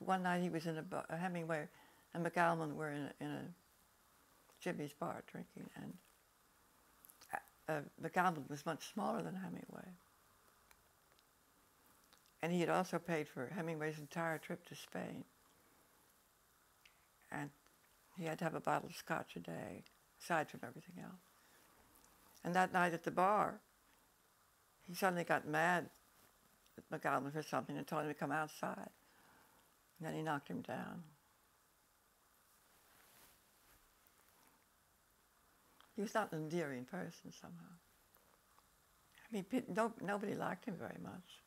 one night he was in a, bar, Hemingway and McAlmon were in a, in a Jimmy's bar drinking, and uh, uh, McAlmon was much smaller than Hemingway. And he had also paid for Hemingway's entire trip to Spain. And he had to have a bottle of scotch a day, aside from everything else. And that night at the bar, he suddenly got mad at McAlmon for something and told him to come outside. And then he knocked him down. He was not an endearing person somehow. I mean, no, nobody liked him very much.